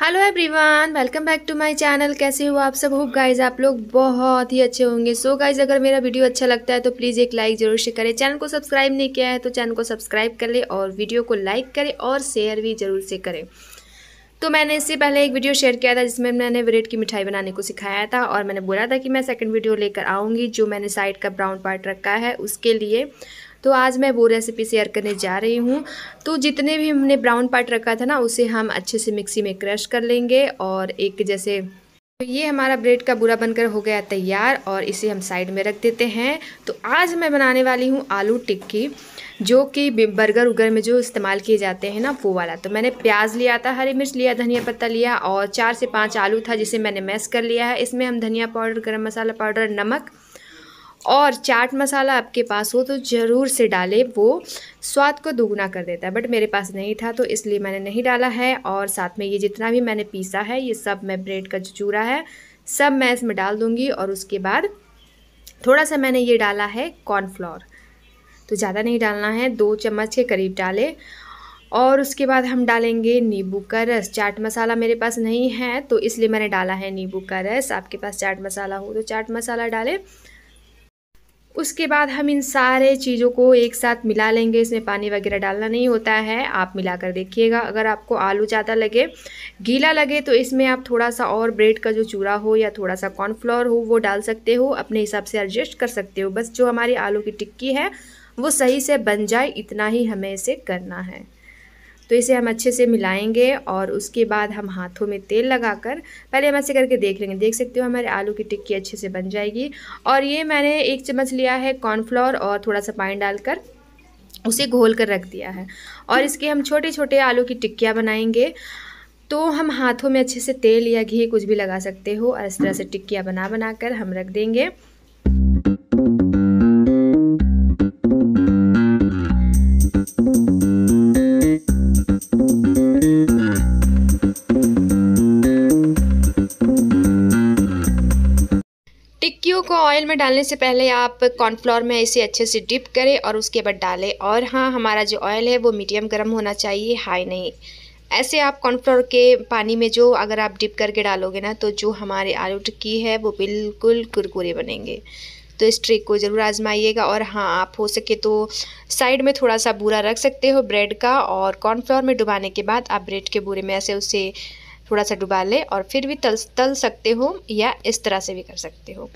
Everyone welcome back to my channel कैसे हो आप सब? होप गाइज़ आप लोग बहुत ही अच्छे होंगे। सो so गाइज़ अगर मेरा वीडियो अच्छा लगता है तो प्लीज़ एक लाइक ज़रूर से करें। चैनल को सब्सक्राइब नहीं किया है तो चैनल को सब्सक्राइब कर ले और वीडियो को लाइक करें और शेयर भी ज़रूर से करें। तो मैंने इससे पहले एक वीडियो शेयर किया था, जिसमें मैंने ब्रेड की मिठाई बनाने को सिखाया था और मैंने बोला था कि मैं सेकंड वीडियो लेकर आऊँगी, जो मैंने साइड का ब्राउन पार्ट रखा है, उसके लिए तो आज मैं वो रेसिपी शेयर करने जा रही हूँ। तो जितने भी हमने ब्राउन पार्ट रखा था ना, उसे हम अच्छे से मिक्सी में क्रश कर लेंगे और एक जैसे तो ये हमारा ब्रेड का बुरा बनकर हो गया तैयार और इसे हम साइड में रख देते हैं। तो आज मैं बनाने वाली हूँ आलू टिक्की, जो कि बर्गर उगर में जो इस्तेमाल किए जाते हैं ना, वो वाला। तो मैंने प्याज लिया था, हरी मिर्च लिया, धनिया पत्ता लिया और चार से पाँच आलू था, जिसे मैंने मैश कर लिया है। इसमें हम धनिया पाउडर गर्म मसाला पाउडर नमक और चाट मसाला आपके पास हो तो ज़रूर से डालें। वो स्वाद को दोगुना कर देता है, बट मेरे पास नहीं था तो इसलिए मैंने नहीं डाला है। और साथ में ये जितना भी मैंने पीसा है, ये सब मैं ब्रेड का जो चूरा है, सब मैं इसमें डाल दूँगी और उसके बाद थोड़ा सा मैंने ये डाला है कॉर्नफ्लोर। तो ज़्यादा नहीं डालना है, दो चम्मच के करीब डालें। और उसके बाद हम डालेंगे नींबू का रस। चाट मसाला मेरे पास नहीं है तो इसलिए मैंने डाला है नींबू का रस। आपके पास चाट मसाला हो तो चाट मसाला डालें। उसके बाद हम इन सारे चीज़ों को एक साथ मिला लेंगे। इसमें पानी वगैरह डालना नहीं होता है। आप मिला कर देखिएगा। अगर आपको आलू ज़्यादा लगे, गीला लगे तो इसमें आप थोड़ा सा और ब्रेड का जो चूरा हो या थोड़ा सा कॉर्नफ्लोर हो, वो डाल सकते हो। अपने हिसाब से एडजस्ट कर सकते हो। बस जो हमारी आलू की टिक्की है, वो सही से बन जाए, इतना ही हमें इसे करना है। तो इसे हम अच्छे से मिलाएँगे और उसके बाद हम हाथों में तेल लगाकर पहले हम ऐसे करके देख लेंगे। देख सकते हो हमारे आलू की टिक्की अच्छे से बन जाएगी। और ये मैंने एक चम्मच लिया है कॉर्नफ्लोर और थोड़ा सा पानी डालकर उसे घोल कर रख दिया है। और इसके हम छोटे छोटे आलू की टिक्कियाँ बनाएँगे। तो हम हाथों में अच्छे से तेल या घी कुछ भी लगा सकते हो और इस तरह से टिक्कियाँ बना बना कर हम रख देंगे। टिक्कियों को ऑयल में डालने से पहले आप कॉर्नफ्लोर में इसे अच्छे से डिप करें और उसके बाद डालें। और हाँ हमारा जो ऑयल है, वो मीडियम गर्म होना चाहिए हाई नहीं। ऐसे आप कॉर्नफ्लोर के पानी में जो अगर आप डिप करके डालोगे ना तो जो हमारे आलू टिक्की है, वो बिल्कुल कुरकुरे बनेंगे। तो इस ट्रिक को ज़रूर आजमाइएगा। और हाँ आप हो सके तो साइड में थोड़ा सा बूरा रख सकते हो ब्रेड का और कॉर्नफ्लोर में डुबाने के बाद आप ब्रेड के बूरे में ऐसे उसे थोड़ा सा डुबा लें और फिर भी तल तल सकते हो या इस तरह से भी कर सकते हो।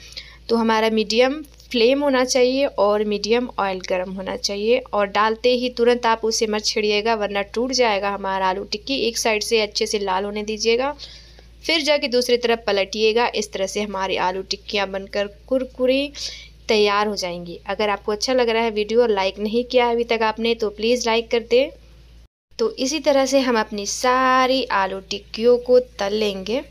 तो हमारा मीडियम फ्लेम होना चाहिए और मीडियम ऑयल गर्म होना चाहिए और डालते ही तुरंत आप उसे मत छिड़िएगा, वरना टूट जाएगा हमारा आलू। टिक्की एक साइड से अच्छे से लाल होने दीजिएगा, फिर जाके दूसरी तरफ़ पलटिएगा। इस तरह से हमारी आलू टिक्कियाँ बनकर कुरकुरी तैयार हो जाएँगी। अगर आपको अच्छा लग रहा है वीडियो, लाइक नहीं किया अभी तक आपने तो प्लीज़ लाइक कर दें। तो इसी तरह से हम अपनी सारी आलू टिक्कियों को तल लेंगे।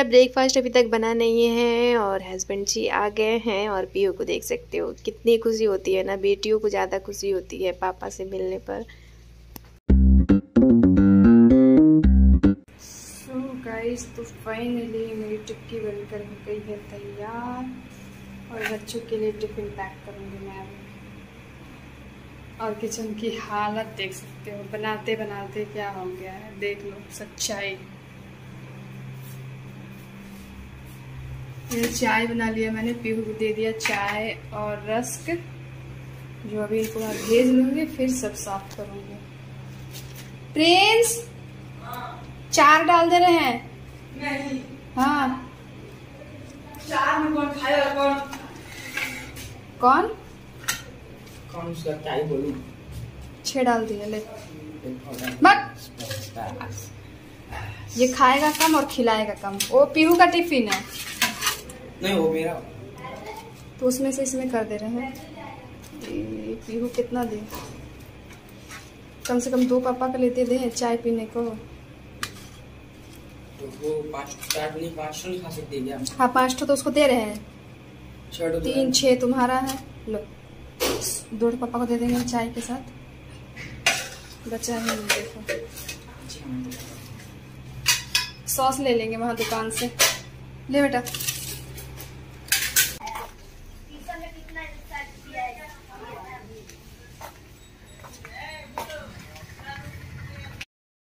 मेरा ब्रेकफास्ट अभी तक बना नहीं है और हस्बैंड जी आ गए हैं और पीओ को देख सकते हो, कितनी खुशी होती है ना? बेटियों को ज़्यादा खुशी होती है पापा से मिलने पर। सो गाइस तो फाइनली मेरी टिक्की बनकर हो गई है तैयार और बच्चों के लिए टिफ़िन पैक करूँगी मैं। और किचन की हालत देख सकते हो बनाते बनाते क्या हो गया है, देख लो, सच्चाई। चाय बना लिया मैंने पीहू को दे दिया चाय और रस्क। जो अभी इनको मैं भेज लूँगी फिर सब साफ़ करूँगी। प्रिंस चार डाल दे रहे हैं। नहीं। हाँ। चार में कौन खाएगा कौन? कौन? कौन बोलू? छह डाल दिए ले। बस। ये खाएगा कम और खिलाएगा कम। वो पीहू का टिफ़िन है। नहीं वो मेरा। तो उसमें से इसमें कर दे रहे हैं। पीहू कितना दे? कम से कम दो पापा का लेते दे चाय पीने को। तो वो पाँच चार नहीं पाँच सौ नहीं खा सकते क्या हाँ पाँच तो उसको दे रहे हैं। तीन छः तुम्हारा है। लो दो पापा को दे देंगे चाय के साथ। बचा है देखो। सॉस ले लेंगे वहाँ दुकान से। ले बेटा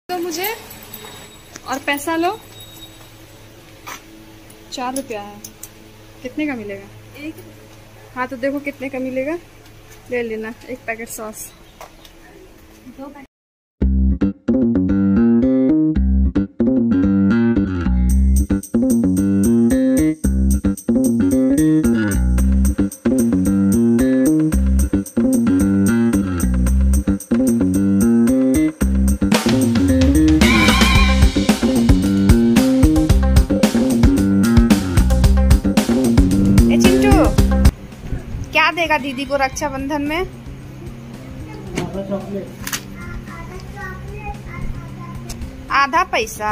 तो मुझे और पैसा लो। चार रुपया है। कितने का मिलेगा? एक। हाँ तो देखो कितने का मिलेगा। ले लेना एक पैकेट सॉस दो पैकेट देगा दीदी को रक्षाबंधन में। आधा पैसा।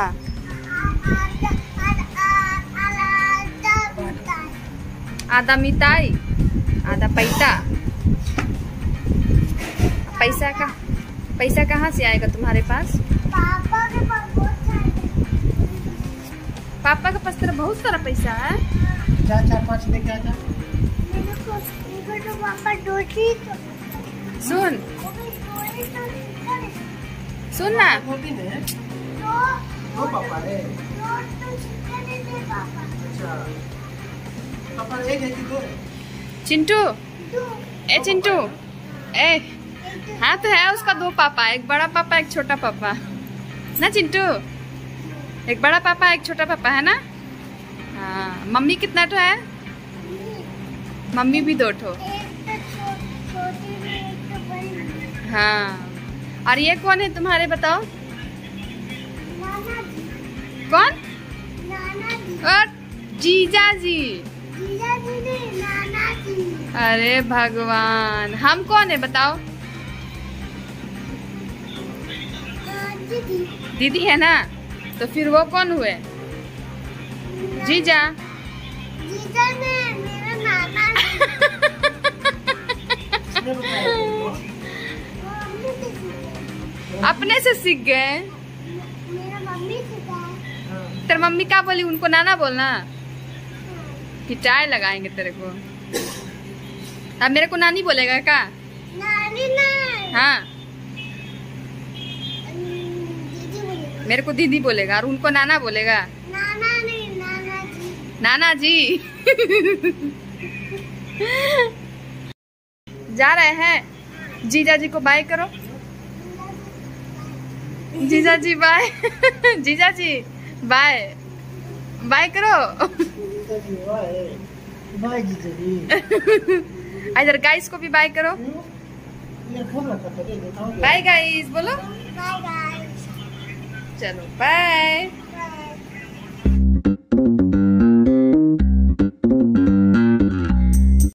आधा मिठाई, आधा पैसा। पैसा का, पैसा कहाँ से आएगा तुम्हारे पास? पापा के पास बहुत सारा पैसा है? चार चार पाँच लेके आ जा। सुन। सुन ना। दो है पापा है। अच्छा। पापा एक है कि दो है? चिंटू। ए चिंटू। ए हाँ तो है उसका दो पापा एक बड़ा पापा एक छोटा पापा। ना चिंटू? एक बड़ा पापा एक छोटा पापा है ना? हाँ मम्मी कितना ठो है? मम्मी भी दो ठो। हाँ। और ये कौन है तुम्हारे बताओ? कौन? और जीजा जी। अरे भगवान, हम कौन है बताओ? दीदी है ना? तो फिर वो कौन हुए? जीजा। कितने रुपए है तुमको? अपने से सीख गए। तेरे मम्मी क्या बोली? उनको नाना बोलना। हिटाए लगाएँगे तेरे को। अब मेरे को नानी बोलेगा क्या? हाँ। मेरे को दीदी बोलेगा और उनको नाना बोलेगा। नाना जी जा रहे हैं। जीजा जी को बाय करो। जीजा जी बाय। जीजा जी बाय बाय करो। इधर गाइस को भी बाय करो? बाय गाइस बोलो। चलो बाय